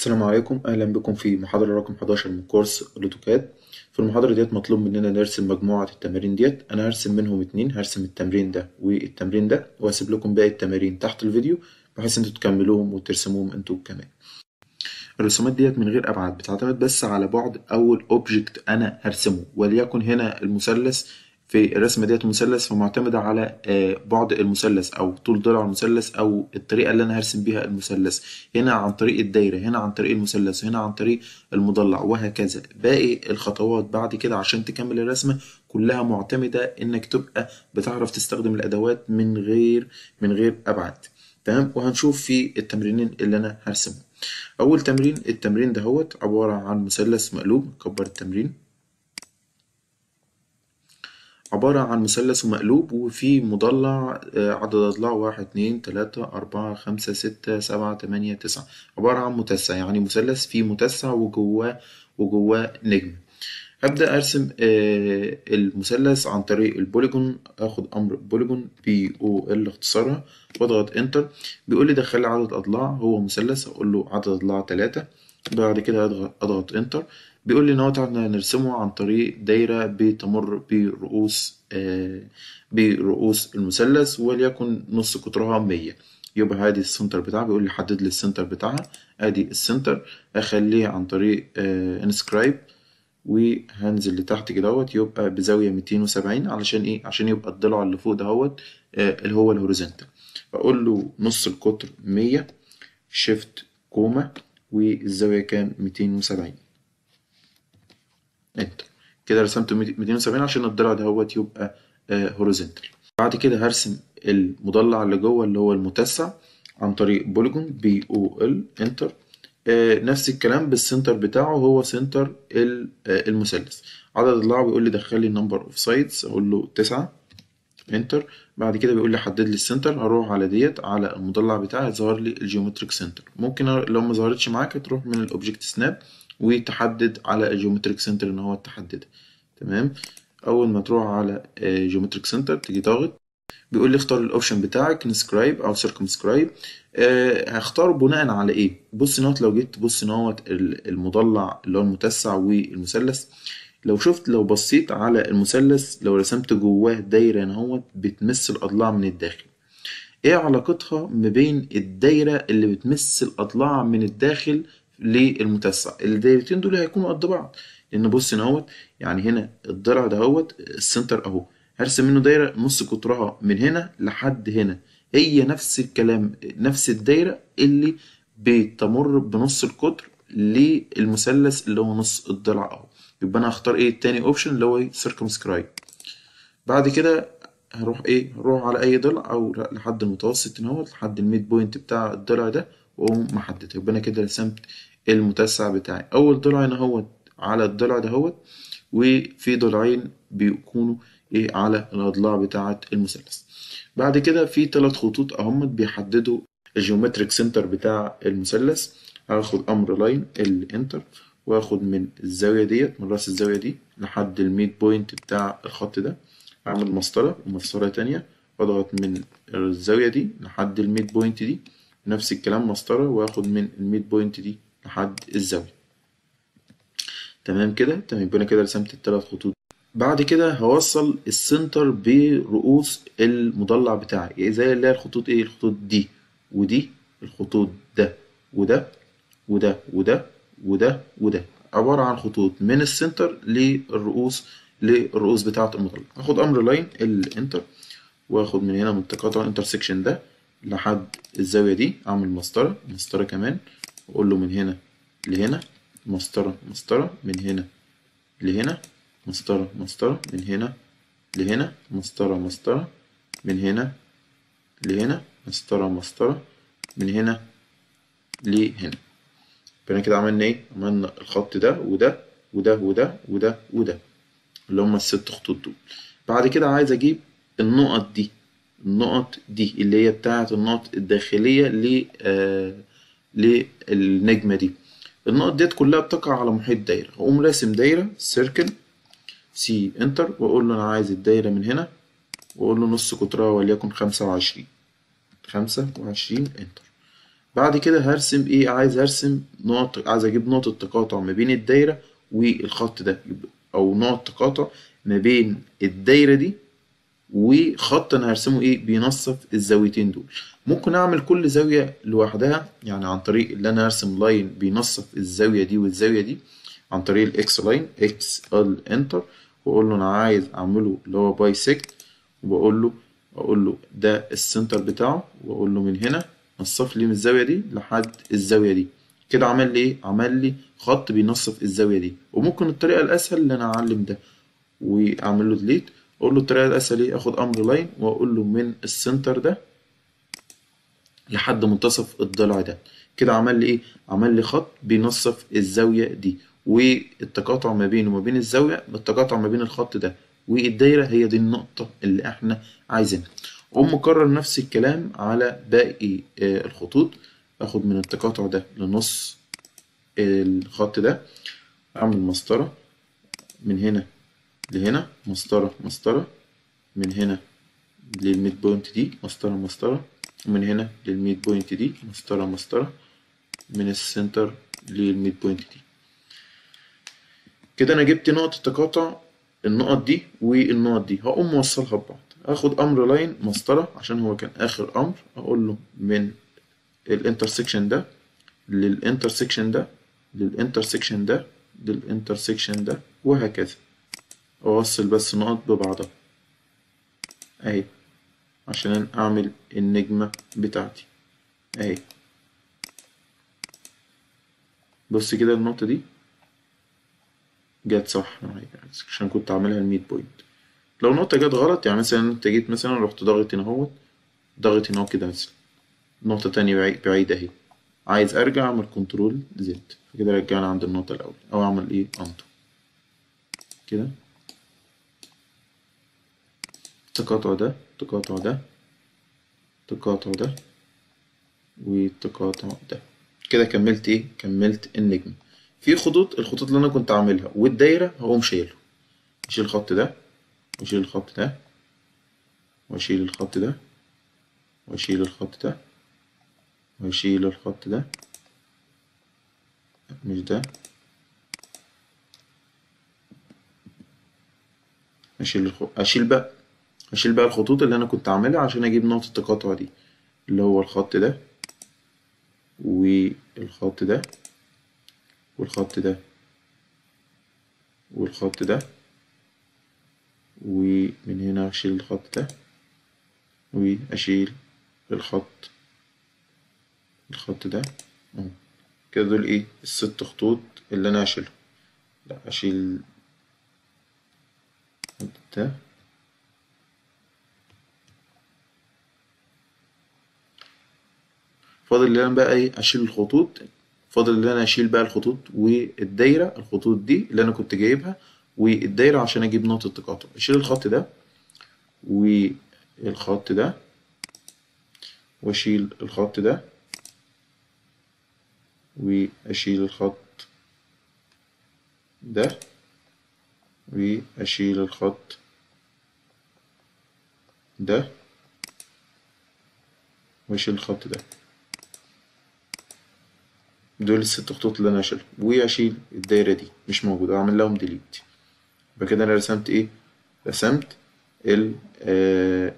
السلام عليكم. أهلا بكم في محاضرة رقم 11 من course ال AutoCAD في المحاضرة ديت مطلوب مننا نرسم مجموعة التمارين ديت. أنا هرسم منهم اتنين. هرسم التمرين ده والتمرين ده وهسيب لكم باقي التمارين تحت الفيديو بحيث أنتوا تكملوهم وترسموهم أنتوا كمان. الرسومات ديت من غير أبعاد بتعتمد بس على بعد أول object أنا هرسمه. وليكن هنا المثلث في الرسمة ديت مثلث فمعتمدة على بعد المثلث أو طول ضلع المثلث أو الطريقة اللي أنا هرسم بيها المثلث. هنا عن طريق الدايرة هنا عن طريق المثلث هنا عن طريق المضلع وهكذا. باقي الخطوات بعد كده عشان تكمل الرسمة كلها معتمدة إنك تبقى بتعرف تستخدم الأدوات من غير من غير أبعاد. تمام؟ وهنشوف في التمرينين اللي أنا هرسمهم. أول تمرين التمرين دهوت عبارة عن مثلث مقلوب كبر التمرين. عبارة عن مثلث ومقلوب وفيه مضلع عدد أضلاع واحد اتنين تلاتة أربعة خمسة ستة سبعة تمانية تسعة. عبارة عن متسع يعني مثلث فيه متسع وجواه وجواه نجم. هبدأ أرسم المثلث عن طريق ال polygon. آخد أمر polygon P O L اختصارها. وأضغط enter بيقول لي دخل لي عدد أضلاع هو مثلث. أقول له عدد أضلاع تلاتة. بعد كده أضغط enter بيقول لي إن هو نرسمه عن طريق دايرة بتمر برؤوس آه برؤوس المثلث وليكن نص قطرها مية. يبقى ادي ال center بتاعها بيقول لي حدد لي ال center بتاعها. أدي ال center أخليه عن طريق آه inscribed وهنزل لتحت كدهوت يبقى بزاوية 270 علشان إيه؟ عشان يبقى الضلع اللي فوق دهوت آه اللي هو ال horizontal. أقول له نص القطر 100 shift comma والزاوية كام؟ 270 enter كده رسمت 270 عشان الضلع دهوت يبقى horizontal. بعد كده هرسم المضلع اللي جوه اللي هو المتسع عن طريق polygon P O L enter نفس الكلام بال center بتاعه هو center المثلث. عدد الضلع بيقول لي دخل لي number of sides أقول له 9 enter بعد كده بيقول لي حدد لي ال center هروح على ديت على المضلع بتاعي يظهر لي ال geometric center ممكن لو ما ظهرتش معاك تروح من ال object snap وتحدد على ال geometric center إن هو تحددها تمام؟ أول ما تروح على geometric center تيجي ضاغط بيقول لي اختار ال option بتاعك inscribed أو circumscribed أه هختاره بناء على إيه؟ بص note لو جيت تبص note المضلع اللي هو المتسع والمثلث. لو شفت لو بصيت على المثلث لو رسمت جواه دايرة اهوت بتمس الأضلاع من الداخل. إيه علاقتها ما بين الدايرة اللي بتمس الأضلاع من الداخل للمتسع. الدايرتين دول هيكونوا قد بعض. لأن بص أهوت يعني هنا الضلع دهوت ال center أهو. هرسم منه دايرة نص قطرها من هنا لحد هنا. هي نفس الكلام نفس الدايرة اللي بتمر بنص القطر للمثلث اللي هو نص الضلع أهو. يبقى أنا هختار إيه التاني option اللي هو circumscribed بعد كده هروح إيه؟ هروح على أي ضلع أو لحد المتوسط أهوت لحد ال midpoint بتاع الضلع ده وأقوم محدد يبقى أنا كده رسمت المتسع بتاعي. أول ضلع هنا هو على الضلع دهوت وفي ضلعين بيكونوا إيه على الأضلاع بتاعه المثلث. بعد كده في ثلاث خطوط اهم بيحددوا ال geometric center بتاع المثلث. هاخد أمر line L enter وآخد من الزاوية ديت من رأس الزاوية دي لحد ال midpoint بتاع الخط ده. أعمل مسطرة ومسطره تانية واضغط من الزاوية دي لحد ال midpoint دي. نفس الكلام مسطرة وآخد من ال midpoint دي. لحد الزاوية. تمام كده؟ تمام يبقى كده رسمت الثلاث خطوط. بعد كده هوصل ال center برؤوس المضلع بتاعي. يعني زي اللي هي الخطوط إيه؟ الخطوط دي. ودي الخطوط ده. وده. وده. وده. وده. وده. عبارة عن خطوط من ال center للرؤوس للرؤوس بتاعة المضلع. هاخد أمر line L enter وآخد من هنا من تقاطع ال intersection ده لحد الزاوية دي أعمل مسطرة مسطرة كمان. واقول له من هنا لهنا مسطرة مسطرة من هنا لهنا مسطرة مسطرة من هنا لهنا مسطرة مسطرة من هنا لهنا مسطرة مسطرة من هنا لهنا يبقى كده عملنا إيه؟ عملنا الخط ده وده وده وده وده وده اللي هما الست خطوط دول بعد كده عايز أجيب النقط دي النقط دي اللي هي بتاعة النقط الداخلية ل آه للنجمة دي. النقط ديت كلها بتقع على محيط دايرة. هقوم راسم دايرة circle C enter وأقول له أنا عايز الدايرة من هنا وأقول له نص قطرها وليكن خمسة وعشرين. خمسة وعشرين enter بعد كده هرسم إيه؟ عايز ارسم نقط عايز أجيب نقطة تقاطع ما بين الدايرة والخط ده أو نقط تقاطع ما بين الدايرة دي وخط أنا هرسمه إيه؟ بينصف الزاويتين دول. ممكن أعمل كل زاوية لوحدها يعني عن طريق اللي أنا ارسم line بينصف الزاوية دي والزاوية دي عن طريق ال xline XL enter وأقول له أنا عايز أعمله اللي هو bisect وبقول له أقول له ده ال center بتاعه وأقول له من هنا نصف لي من الزاوية دي لحد الزاوية دي. كده عمل لي إيه؟ عمل لي خط بينصف الزاوية دي. وممكن الطريقة الأسهل ان أنا أعلم ده وأعمل له delete أقول له الطريقة الأسهل إيه؟ آخد أمر line وأقول له من ال center ده لحد منتصف الضلع ده. كده عمل لي إيه؟ عمل لي خط بينصف الزاوية دي. والتقاطع ما بينه وما بين الزاوية التقاطع ما بين الخط ده والدايرة هي دي النقطة اللي إحنا عايزينها. أقوم مكرر نفس الكلام على باقي الخطوط. آخد من التقاطع ده لنص الخط ده. أعمل مسطرة من هنا لهنا مسطرة مسطرة. من هنا لل midpoint دي مسطرة مسطرة. ومن هنا لل midpoint دي مسطرة مسطرة. من ال center لل midpoint دي. كده أنا جبت نقطة تقاطع النقط دي والنقط دي. هقوم موصلها ببعض. آخد أمر line مسطرة عشان هو كان آخر أمر. أقول له من الانترسكشن ده للانترسكشن ده للانترسكشن ده للانترسكشن ده وهكذا. اوصل بس نقط ببعضها. أهي عشان أعمل النجمة بتاعتي. أهي. بص كده النقطة دي. جت صح. معايا عشان كنت عاملها ال midpoint لو نقطة جت غلط يعني مثلا أنت جيت مثلا رحت ضاغط هنا أهوت. ضاغط هنا كده مثلا نقطة تانية بعيدة أهي. عايز أرجع أعمل control Z كده رجعنا عند النقطة الأول. أو أعمل إيه؟ undo كده؟ التقاطع ده التقاطع ده التقاطع ده والتقاطع ده. كده كملت إيه؟ كملت النجم. في خطوط الخطوط اللي أنا كنت عاملها والدايرة هقوم شايله أشيل الخط ده وأشيل الخط ده وأشيل الخط ده وأشيل الخط ده وأشيل الخط ده. مش ده. أشيل الخط أشيل بقى. اشيل بقى الخطوط اللي أنا كنت عاملها عشان أجيب نقطة التقاطع دي اللي هو الخط ده والخط ده والخط ده والخط ده ومن هنا أشيل الخط ده وأشيل الخط الخط ده أهو. كده دول إيه؟ الست خطوط اللي أنا هشيلهم. لا أشيل ده فاضل ان أنا بقى إيه أشيل الخطوط. فاضل ان أنا أشيل بقى الخطوط والدايرة. الخطوط دي اللي أنا كنت جايبها والدايرة عشان أجيب نقطة التقاطع أشيل الخط ده والخط ده وأشيل الخط ده وأشيل الخط ده وأشيل الخط ده وأشيل الخط ده. دول الست خطوط اللي أنا هشيلهم واشيل الدايرة دي. مش موجودة. أعمل لهم ديليت يبقى كده أنا رسمت إيه؟ رسمت ال آه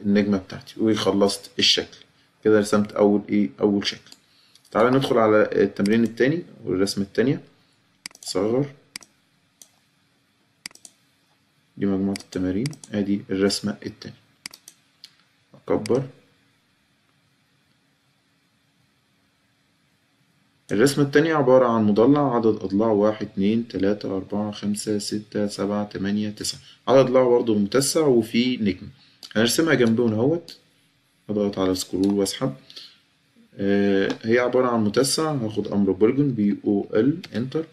النجمة بتاعتي. وخلصت الشكل. كده رسمت أول إيه؟ أول شكل. تعالى ندخل على التمرين التاني والرسمه التانية. صغر. دي مجموعة التمارين. أدي الرسمة التانية. أكبر. الرسمة التانية عبارة عن مضلع عدد أضلاع واحد اتنين تلاتة أربعة خمسة ستة سبعة تمانية تسعة. عدد أضلاع برضه متسع وفي نجم. هنرسمها جنبهم اهوت أضغط على scroll وأسحب. آه هي عبارة عن متسع. هاخد أمر polygon POL enter.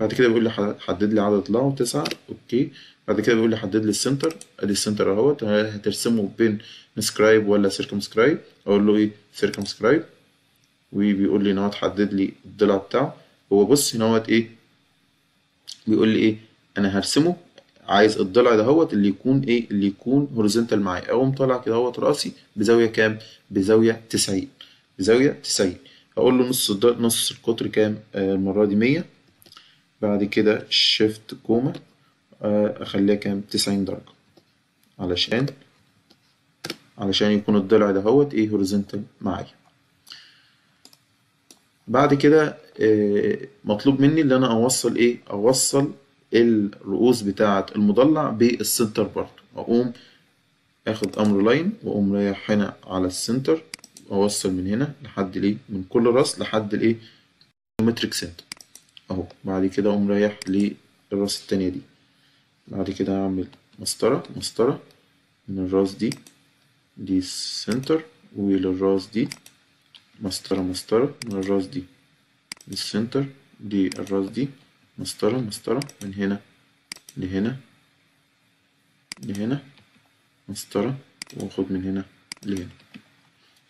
بعد كده بيقول لي حدد لي عدد أضلاعه تسعة أوكي. بعد كده بيقول لي حدد لي ال center. أدي ال center أهوت. هترسمه ب inscribe ولا circumscribe أقول له إيه؟ circumscribe وبيقول لي ان هو تحدد لي الضلع بتاعه. هو بص هنا هوت إيه؟ بيقول لي إيه؟ أنا هرسمه عايز الضلع دهوت اللي يكون إيه؟ اللي يكون horizontal معايا. أقوم طالع كده اهوت رأسي بزاوية كام؟ بزاوية 90 بزاوية 90 هقول له نص الض- نص القطر كام؟ آه، المرة دي 100 بعد كده shift comma آه، أخليها كام؟ 90 درجة. علشان علشان يكون الضلع دهوت إيه؟ horizontal معايا. بعد كده آه، مطلوب مني إن أنا أوصل إيه؟ أوصل الرؤوس بتاعة المضلع بال center برضه. أقوم آخد أمر line وأقوم رايح هنا على ال center واوصل من هنا لحد الايه من كل راس لحد الإيه؟ geometric center. أهو بعد كده أقوم رايح للراس التانية دي. بعد كده هعمل مسطرة مسطرة من الراس دي دي ال center وللراس دي مسطرة مسطرة من الراس دي لل center دي الراس دي مسطرة مسطرة من هنا. لهنا لهنا مسطرة واخد من هنا. لهنا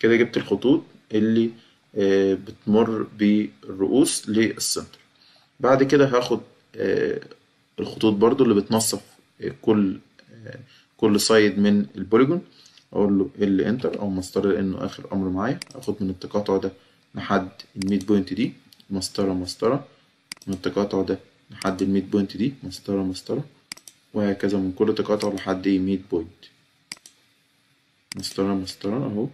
كده جبت الخطوط اللي آه، بتمر بالرؤوس لل center بعد كده هاخد آه، الخطوط برضو اللي بتنصف آه، كل كل side من ال polygon أقول له L enter أو مسطره لأنه آخر أمر معايا. أخد من التقاطع ده لحد ال midpoint دي مسطره مسطره من التقاطع ده لحد ال midpoint دي مسطره مسطره وهكذا من كل تقاطع لحد إيه midpoint. مسطره مسطره أهو.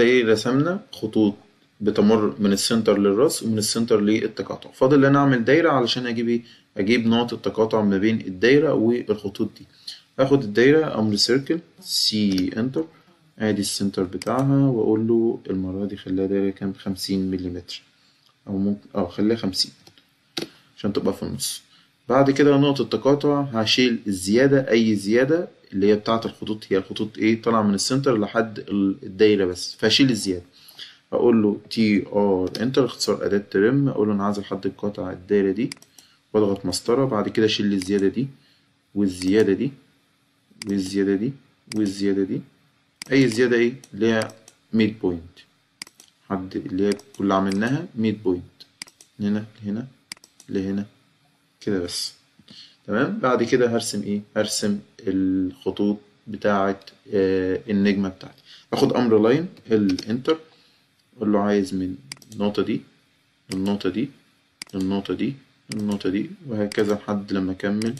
كده إيه رسمنا خطوط بتمر من ال center للراس ومن ال center للتقاطع. فاضل أنا اعمل دايرة علشان أجيب إيه؟ أجيب نقط التقاطع ما بين الدايرة والخطوط دي. اخد الدايرة أمر circle C enter ادي ال center بتاعها واقول له المرة دي خليها دايرة كام؟ 50 ملم أو ممكن آه خليها 50 عشان تبقى في النص. بعد كده نقطة التقاطع هشيل الزيادة أي زيادة اللي هي بتاعة الخطوط هي الخطوط إيه؟ طالعة من ال center لحد ال- الدايرة بس فهشيل الزيادة. أقول له TR enter اختصار أداة trim أقول له أنا عايز أحدد قطع الدايرة دي وأضغط مسطرة بعد كده أشيل الزيادة دي والزيادة دي والزيادة دي والزيادة دي. أي زيادة إيه؟ اللي هي midpoint حد اللي هي كل عملناها midpoint هنا لهنا لهنا كده بس. تمام؟ بعد كده هرسم إيه؟ هرسم الخطوط بتاعة آه، النجمة بتاعتي. باخد أمر line enter أقول له عايز من النقطة دي للنقطة دي للنقطة دي للنقطة دي وهكذا لحد لما أكمل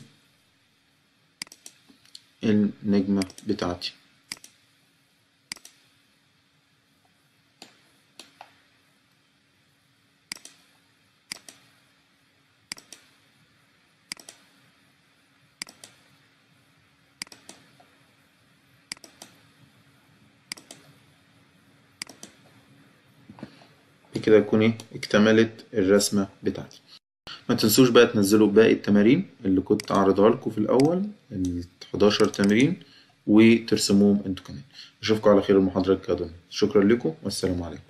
النجمة بتاعتي. بكده يكون إيه؟ اكتملت الرسمة بتاعتي. ما تنسوش بقى تنزلوا باقي التمارين اللي كنت عارضها لكم في الأول ال 11 تمرين وترسموهم أنتوا كمان. أشوفكم على خير المحاضرة القادمة. شكرا لكم والسلام عليكم.